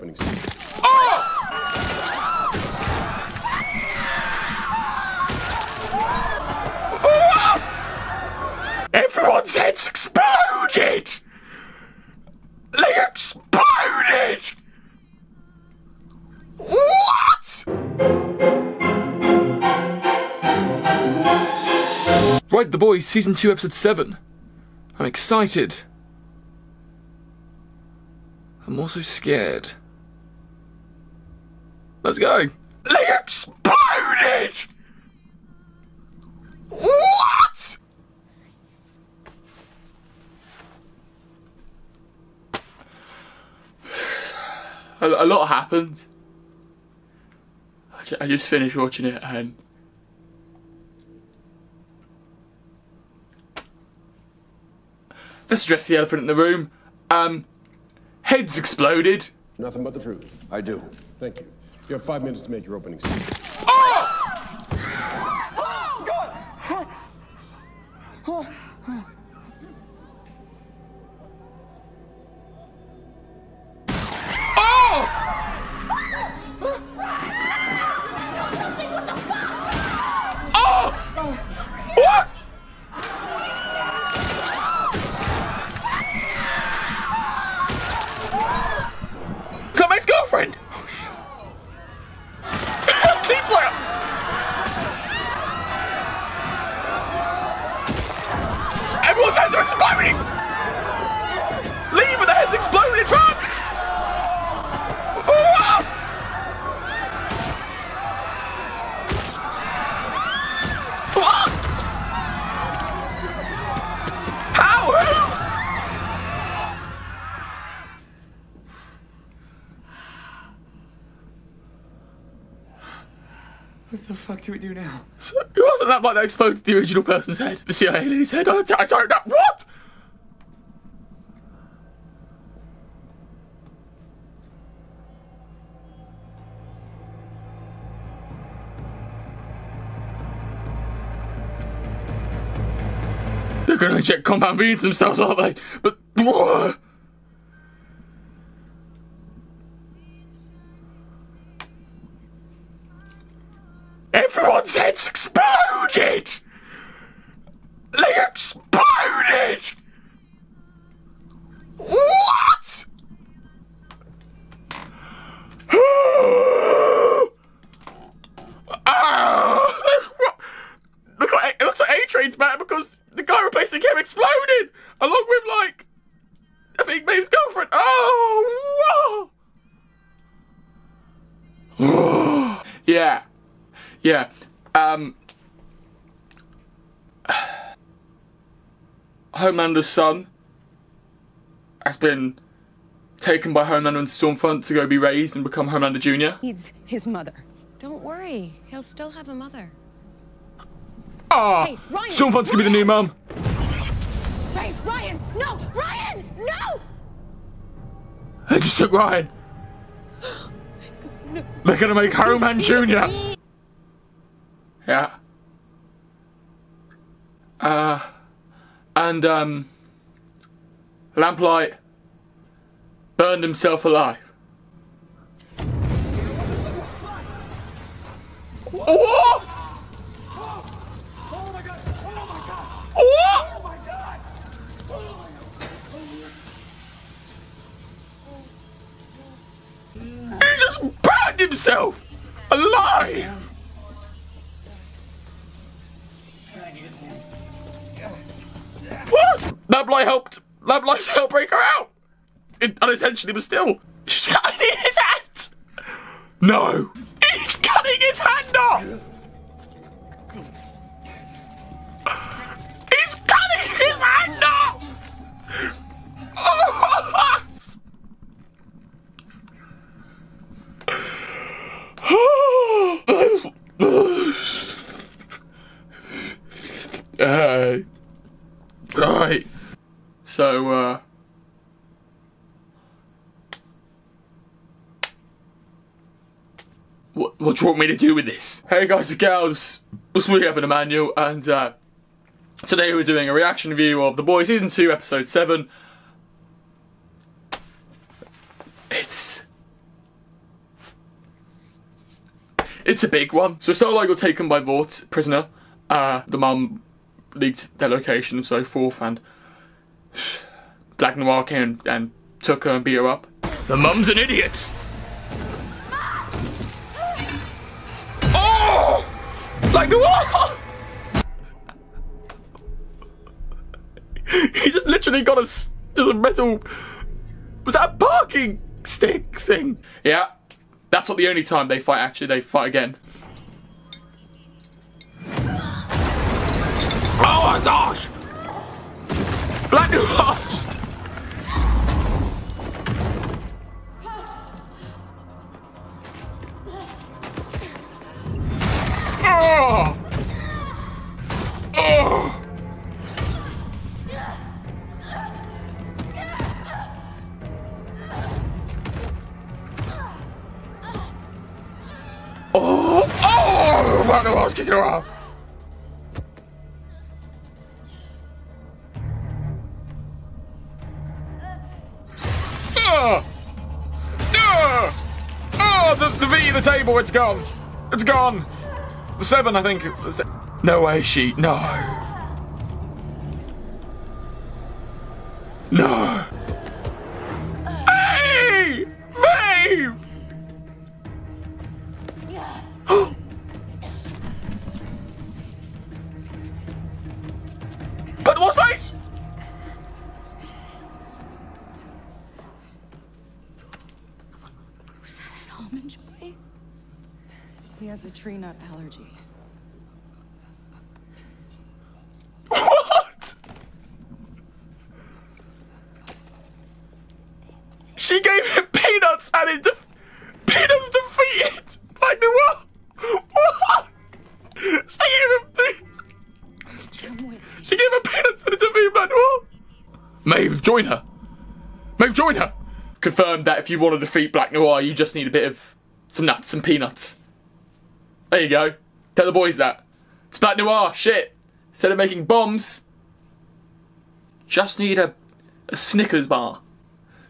opening scene. What? Everyone's heads exploded! They exploded! What? Right, The Boys, Season 2, Episode 7. I'm excited. I'm also scared. Let's go. They exploded! What? A, a lot happened. I ju- I just finished watching it and let's address the elephant in the room. Um, heads exploded. Nothing but the truth. I do. Thank you. You have five minutes to make your opening scene. Exploding! Leave with the heads exploding, run! What? What? How? What the fuck do we do now? So, it wasn't that like that exploded the original person's head, the CIA lady's head. I, I don't know. What? They're gonna inject compound into themselves, aren't they? But. Whoa. Everyone's heads exploded! They exploded! What? oh, like, it looks like A Train's back because the guy replacing him exploded! Along with, like, I think Maeve's girlfriend. Oh, whoa! yeah. Yeah. Um. Homelander's son has been taken by Homelander and Stormfront to go be raised and become Homelander Jr. needs his mother. Don't worry, he'll still have a mother. Ah! Hey, Ryan, Stormfront's gonna be the new mum. Ryan! No! Ryan! No! They just took Ryan. They're gonna make Homeland Jr. Yeah. Uh, and um, Lamplight burned himself alive. What? What? He just burned himself alive. What? Lamplight helped. That Lamplight helped break her out. It, unintentionally, but still. She's cutting his hand. No. He's cutting his hand off. He's cutting his hand uh, right. So, uh. What, what do you want me to do with this? Hey guys and gals, it's me, Evan Emanuel, and uh, today we're doing a reaction review of The Boys Season 2, Episode 7. It's It's a big one. So Starlight got taken by Vought, prisoner. Uh, the mum leaked their location and so forth, and Black Noir came and took her and beat her up. The mum's an idiot! Oh! Black Noir! he just literally got a, just a metal. Was that a parking stick thing? Yeah. That's not the only time they fight, actually. They fight again. Oh my gosh! Black kicking her off. Oh! Oh! Oh! The, the V, the table, it's gone! It's gone! The seven, I think. Se- No way, she. No. No. Has a tree nut allergy. What? She gave him peanuts and it def- peanuts defeated Black Noir. What? She gave him pe- Come with me. She gave him peanuts and it defeated Noir. Maeve, join her. Maeve, join her. Confirmed that if you want to defeat Black Noir, you just need a bit of some nuts, some peanuts. There you go. Tell the boys that. It's Black Noir, shit. Instead of making bombs, just need a, a Snickers bar.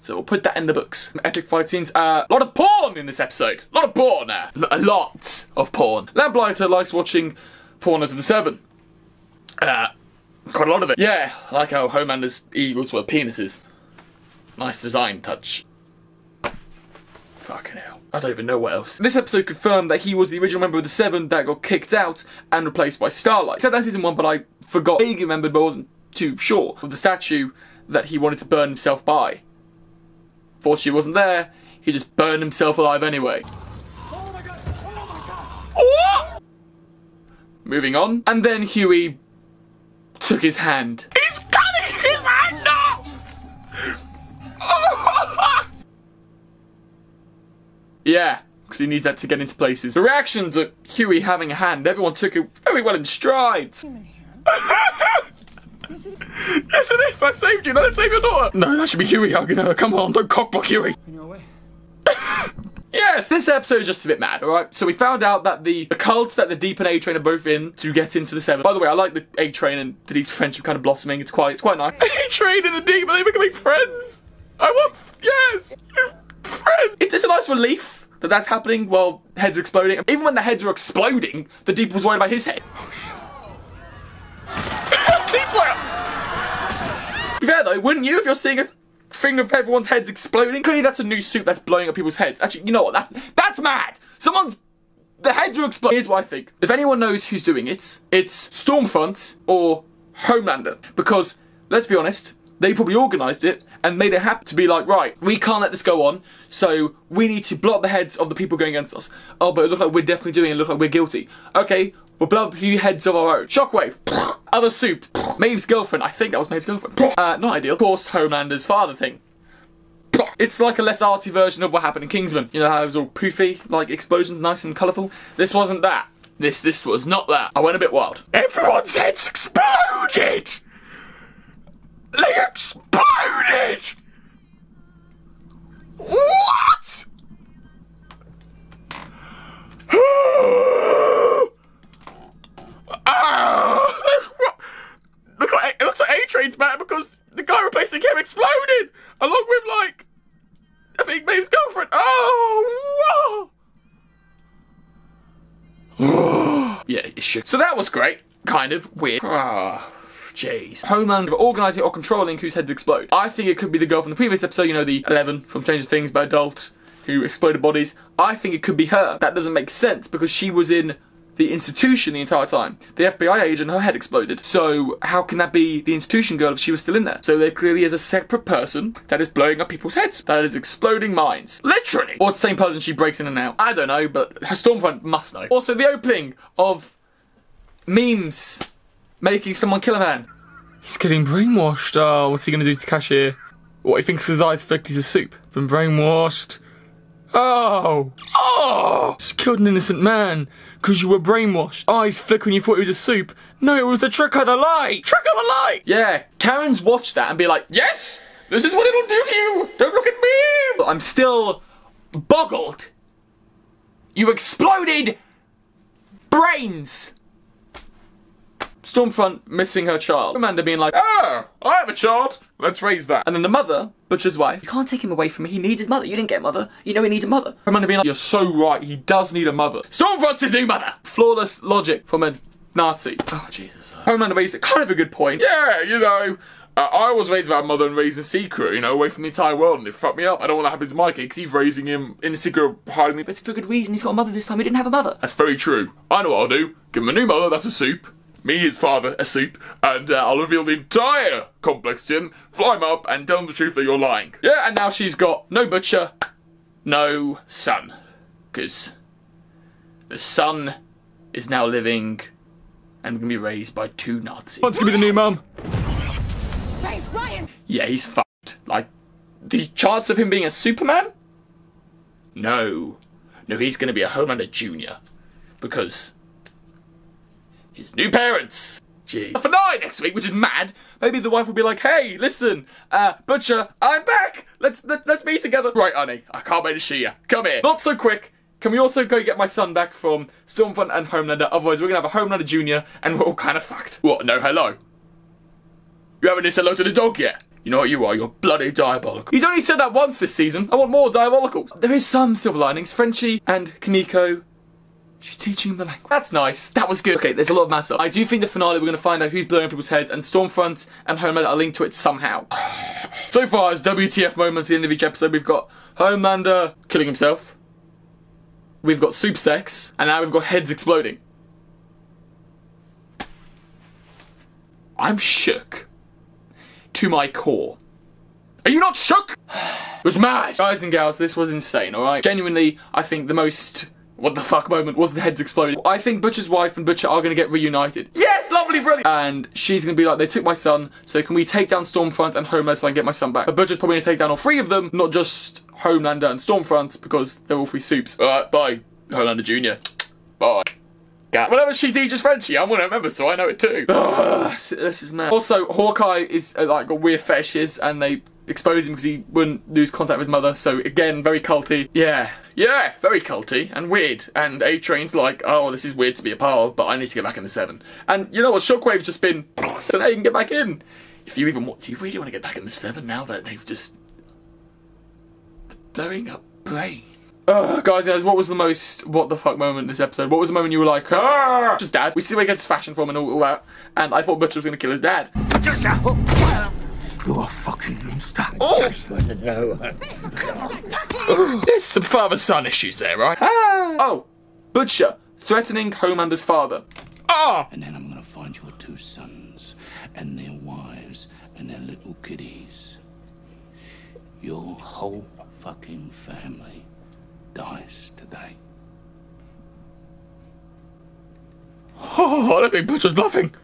So we'll put that in the books. Epic fight scenes. A lot of porn in this episode. A lot of porn. Uh, a lot of porn. Lamplighter likes watching porn of the Seven. Uh, quite a lot of it. Yeah, like how Homelander's eagles were penises. Nice design touch. Fucking hell. I don't even know what else. This episode confirmed that he was the original member of the Seven that got kicked out and replaced by Starlight. Said that season one, but I forgot. Vaguely remembered, but wasn't too sure of the statue that he wanted to burn himself by. Fortunately, wasn't there. He just burned himself alive anyway. What? Moving on. And then Hughie took his hand. Yeah, because he needs that to get into places. The reactions to Hughie having a hand, everyone took it very well in stride. Yes, it is. I've saved you. Let's save your daughter. No, that should be Hughie hugging her. Come on, don't cockblock Hughie. What? Yes, this episode is just a bit mad, alright? So we found out that the, the cults that the Deep and A Train are both in to get into the Seven. By the way, I like the A Train and the Deep's friendship kind of blossoming. It's quite it's quite nice. A Train and the Deep, are they becoming friends? I want yes! It's, it's a nice relief that that's happening while heads are exploding. Even when the heads are exploding, the Deep was worried about his head. Oh, Deep's like... Be fair though, wouldn't you if you're seeing a thing of everyone's heads exploding? Clearly that's a new suit that's blowing up people's heads. Actually, you know what? That's, that's mad! Someone's... The heads are exploding. Here's what I think. If anyone knows who's doing it, it's Stormfront or Homelander. Because, let's be honest, they probably organised it and made it happen to be like, right, we can't let this go on, so we need to blow up the heads of the people going against us. Oh, but it looks like we're definitely doing it, looks like we're guilty. Okay, we'll blow up a few heads of our own. Shockwave, other soup, Maeve's girlfriend, I think that was Maeve's girlfriend. Uh, not ideal. Of course, Homelander's father thing. It's like a less arty version of what happened in Kingsman. You know how it was all poofy, like explosions, nice and colourful? This wasn't that. This this was not that. I went a bit wild. Everyone's heads exploded! They exploded! What? oh, look like it looks like A Train's better because the guy replacing him exploded, along with like I think Maeve's girlfriend. Oh, whoa! yeah, it. So that was great. Kind of weird. Ah. Jeez. Homeland of organising or controlling whose heads explode. I think it could be the girl from the previous episode, you know, the 11 from Stranger Things, but adult, who exploded bodies. I think it could be her. That doesn't make sense because she was in the institution the entire time. The FBI agent, her head exploded. So how can that be the institution girl if she was still in there? So there clearly is a separate person that is blowing up people's heads. That is exploding minds. Literally. Or the same person she breaks in and out. I don't know, but her Stormfront must know. Also, the opening of memes making someone kill a man. He's getting brainwashed. Oh, what's he gonna do to the cashier? What, he thinks his eyes flicked he's a soup. Been brainwashed. Oh! Oh! Just killed an innocent man because you were brainwashed. Eyes flick when you thought it was a soup. No, it was the trick of the light! Trick of the light! Yeah, Karen's watch that and be like, Yes! This is what it'll do to you! Don't look at me! I'm still boggled. You exploded brains! Stormfront missing her child. Amanda being like, Ah, I have a child. Let's raise that. And then the mother, Butcher's wife, you can't take him away from me. He needs his mother. You didn't get a mother. You know he needs a mother. Amanda being like, You're so right. He does need a mother. Stormfront's his new mother. Flawless logic from a Nazi. Oh, Jesus. Homelander raised it. Kind of a good point. Yeah, you know. Uh, I was raised by a mother and raised in secret, you know, away from the entire world, and it fucked me up. I don't want to happen to my kid because he's raising him in secret, hiding. But it's for good reason. He's got a mother this time. He didn't have a mother. That's very true. I know what I'll do. Give him a new mother. That's a soup me, his father, a soup, and uh, I'll reveal the entire complex to him, fly him up, and tell him the truth that you're lying. Yeah, and now she's got no butcher, no son. Because the son is now living and can be raised by two Nazis. Wants to be the new mum. Hey, Ryan! Yeah, he's fucked. Like, the chance of him being a Superman? No. No, he's gonna be a Homelander Jr. Because his new parents. Gee. For nine next week, which is mad. Maybe the wife will be like, "Hey, listen, uh, Butcher, I'm back. Let's let, let's meet together." Right, honey, I can't wait to see you. Come here. Not so quick. Can we also go get my son back from Stormfront and Homelander? Otherwise, we're gonna have a Homelander Junior, and we're all kind of fucked. What? No, hello. You haven't said hello to the dog yet. You know what you are? You're bloody diabolical. He's only said that once this season. I want more diabolical. There is some silver linings. Frenchie and Kimiko She's teaching him the language. That's nice. That was good. Okay, there's a lot of stuff. I do think the finale we're going to find out who's blowing people's heads, and Stormfront and Homelander are linked to it somehow. so far, as WTF moments at the end of each episode, we've got Homelander killing himself. We've got soup sex, and now we've got heads exploding. I'm shook to my core. Are you not shook? it was mad. Guys and gals, this was insane, alright? Genuinely, I think the most what the fuck moment was the heads exploding. I think Butcher's wife and Butcher are going to get reunited. Yes, lovely, brilliant. And she's going to be like, they took my son, so can we take down Stormfront and Homelander so I can get my son back? But Butcher's probably going to take down all three of them, not just Homelander and Stormfront, because they're all three soups. Alright, bye, Homelander Jr. Bye. Gat. Whenever she teaches Frenchie, I'm gonna remember, so I know it too. Ugh, this is mad. Also, Hawkeye is uh, like got weird fetishes, and they expose him because he wouldn't lose contact with his mother. So again, very culty. Yeah, yeah, very culty and weird. And A Train's like, oh, this is weird to be a part of, but I need to get back in the seven. And you know what? Shockwave's just been, so now you can get back in. If you even want, do you really want to get back in the seven now that they've just blowing up brains? Uh, guys, guys, what was the most what the fuck moment in this episode? What was the moment you were like, ah? Just dad. We see where he gets his fashion from and all, all that. And I thought Butcher was going to kill his dad. You're a fucking monster. Oh. There's some father-son issues there, right? Ah. Oh, Butcher threatening Homelander's father. Ah! And then I'm gonna find your two sons and their wives and their little kiddies. Your whole fucking family dies today. Oh, I don't think Butcher's bluffing.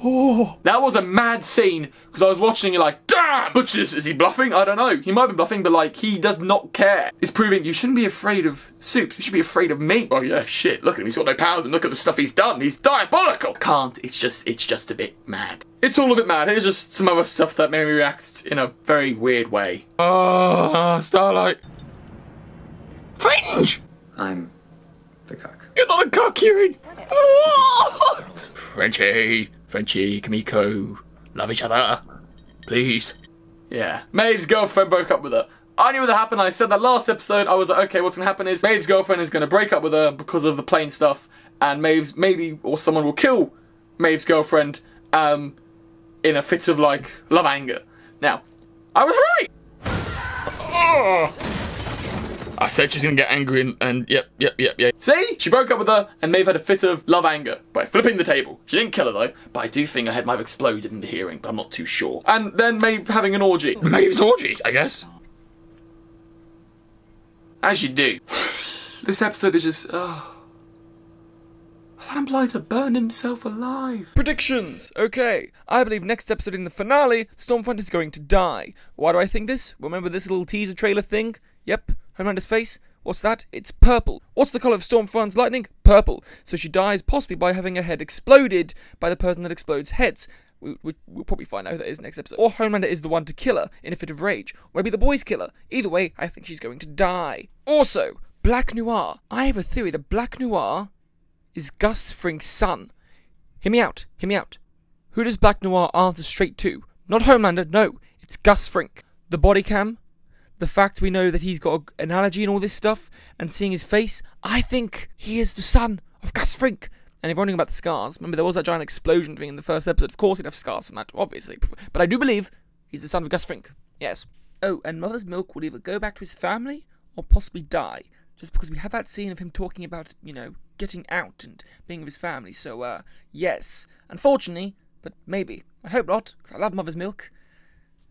Oh, that was a mad scene because I was watching it like, damn! Butcher's, is he bluffing? I don't know. He might be bluffing, but like, he does not care. It's proving you shouldn't be afraid of soup. You should be afraid of me. Oh yeah, shit. Look at him. He's got no powers and look at the stuff he's done. He's diabolical. Can't. It's just, it's just a bit mad. It's all a bit mad. It's just some other stuff that made me react in a very weird way. Oh, Starlight. Fringe! I'm the cock. You're not a cock, Yuri. What? Frenchie, Frenchie, Kimiko, love each other. Please. Yeah. Maeve's girlfriend broke up with her. I knew what that happened. I said that last episode. I was like, okay, what's gonna happen is Maeve's girlfriend is gonna break up with her because of the plane stuff, and Maeve's maybe or someone will kill Maeve's girlfriend um, in a fit of like love anger. Now, I was right. Oh. I said she's gonna get angry and, and yep, yep, yep, yep. See? She broke up with her and Maeve had a fit of love anger by flipping the table. She didn't kill her though, but I do think her head might have exploded in the hearing, but I'm not too sure. And then Maeve having an orgy. Maeve's orgy, I guess. As you do. this episode is just, oh. Lamplighter burned himself alive. Predictions! Okay, I believe next episode in the finale, Stormfront is going to die. Why do I think this? Remember this little teaser trailer thing? Yep, Homelander's face. What's that? It's purple. What's the colour of Stormfront's lightning? Purple. So she dies possibly by having her head exploded by the person that explodes heads. We, we, we'll probably find out who that is next episode. Or Homelander is the one to kill her in a fit of rage. Or maybe the boys kill her. Either way, I think she's going to die. Also, Black Noir. I have a theory that Black Noir is Gus Frink's son. Hear me out. Hear me out. Who does Black Noir answer straight to? Not Homelander. No, it's Gus Frink. The body cam, the fact we know that he's got an allergy and all this stuff, and seeing his face, I think he is the son of Gus Frink. And if you're wondering about the scars, remember there was that giant explosion thing in the first episode. Of course, he'd have scars from that, obviously. But I do believe he's the son of Gus Frink. Yes. Oh, and Mother's Milk will either go back to his family or possibly die. Just because we have that scene of him talking about, you know, getting out and being with his family. So, uh, yes. Unfortunately, but maybe. I hope not, because I love Mother's Milk.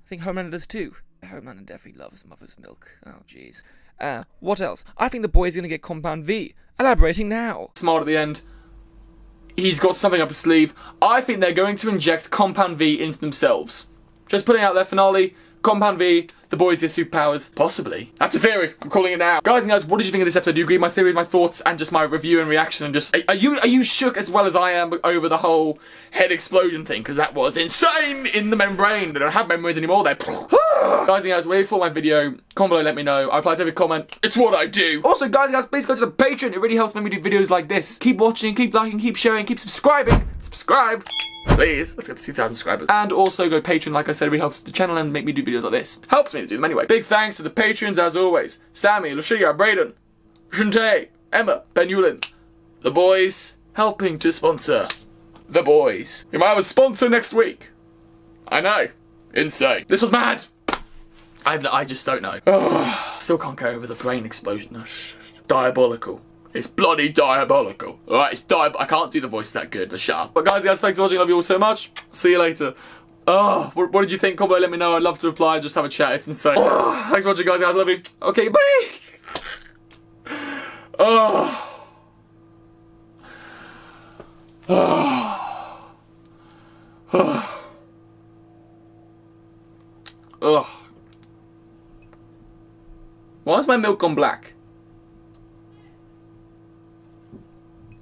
I think Homelander does too. Homelander definitely loves Mother's Milk. Oh, jeez. Uh, what else? I think the boy is going to get Compound V. Elaborating now. Smart at the end. He's got something up his sleeve. I think they're going to inject Compound V into themselves. Just putting out their finale. Compound V, the boys get superpowers. Possibly. That's a theory. I'm calling it now. Guys and guys, what did you think of this episode? Do you agree with my theory, my thoughts, and just my review and reaction? And just are you are you shook as well as I am over the whole head explosion thing? Because that was insane in the membrane. They don't have memories anymore. They're guys and guys, wait for my video. Comment below, let me know. I reply to every comment. It's what I do. Also, guys and guys, please go to the Patreon. It really helps me do videos like this. Keep watching, keep liking, keep sharing, keep subscribing. Subscribe. Please, let's get to 2,000 subscribers. And also go Patreon, like I said, it really helps the channel and make me do videos like this. Helps me to do them anyway. Big thanks to the patrons as always. Sammy, Lucia, Braden, Shantae, Emma, Ben Huelin. The boys helping to sponsor the boys. You might have a sponsor next week. I know. Insane. This was mad. I've, I just don't know. Still can't get over the brain explosion. Diabolical. It's bloody diabolical. Alright, it's diab- I can't do the voice that good, but shut up. But guys, guys, thanks for watching. Love you all so much. See you later. Oh, what, what did you think? Comment let me know. I'd love to reply and just have a chat. It's insane. Oh, thanks for watching, guys. Guys, love you. Okay, bye. Oh. Oh. Oh. Ugh. Why is my milk gone black?